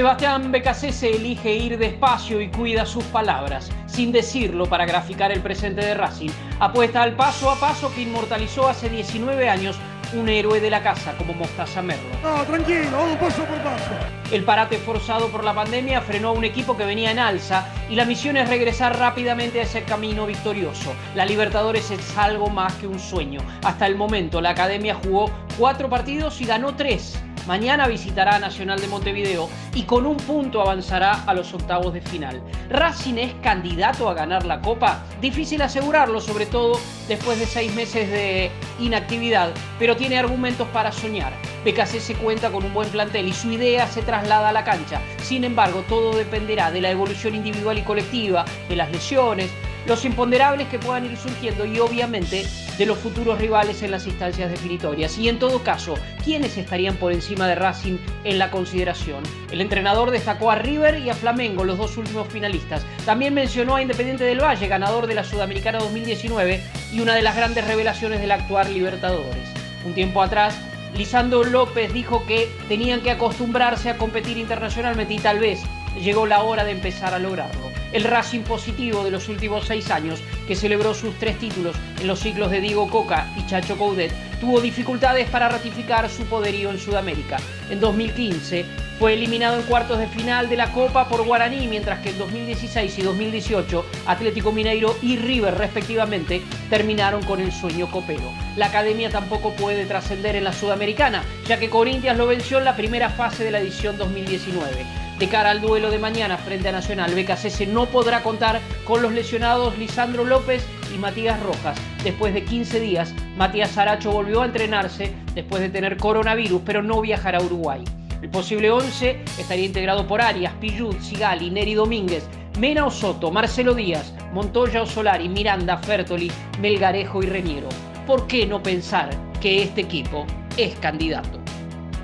Sebastián se elige ir despacio y cuida sus palabras, sin decirlo para graficar el presente de Racing. Apuesta al paso a paso que inmortalizó hace 19 años un héroe de la casa como Mostaza Merlo. No, tranquilo, vamos paso por paso. El parate forzado por la pandemia frenó a un equipo que venía en alza y la misión es regresar rápidamente a ese camino victorioso. La Libertadores es algo más que un sueño. Hasta el momento la academia jugó cuatro partidos y ganó tres Mañana visitará a Nacional de Montevideo y con un punto avanzará a los octavos de final. ¿Racing es candidato a ganar la Copa? Difícil asegurarlo, sobre todo después de seis meses de inactividad, pero tiene argumentos para soñar. BKC se cuenta con un buen plantel y su idea se traslada a la cancha. Sin embargo, todo dependerá de la evolución individual y colectiva, de las lesiones, los imponderables que puedan ir surgiendo y obviamente de los futuros rivales en las instancias definitorias. Y en todo caso, ¿quiénes estarían por encima de Racing en la consideración? El entrenador destacó a River y a Flamengo, los dos últimos finalistas. También mencionó a Independiente del Valle, ganador de la Sudamericana 2019 y una de las grandes revelaciones del actual Libertadores. Un tiempo atrás, Lisandro López dijo que tenían que acostumbrarse a competir internacionalmente y tal vez llegó la hora de empezar a lograrlo el Racing positivo de los últimos seis años, que celebró sus tres títulos en los ciclos de Diego Coca y Chacho Coudet, tuvo dificultades para ratificar su poderío en Sudamérica. En 2015 fue eliminado en cuartos de final de la Copa por Guaraní, mientras que en 2016 y 2018 Atlético Mineiro y River respectivamente terminaron con el sueño copero. La academia tampoco puede trascender en la Sudamericana, ya que Corinthians lo venció en la primera fase de la edición 2019. De cara al duelo de mañana frente a Nacional, BKC no podrá contar con los lesionados Lisandro López y Matías Rojas. Después de 15 días, Matías Aracho volvió a entrenarse después de tener coronavirus, pero no viajará a Uruguay. El posible 11 estaría integrado por Arias, Pillud, Sigali, Neri Domínguez, Mena Osoto, Marcelo Díaz, Montoya Solari, Miranda, Fertoli, Melgarejo y Reñero. ¿Por qué no pensar que este equipo es candidato?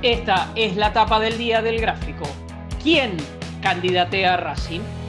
Esta es la tapa del día del gráfico. ¿Quién candidatea a Racing?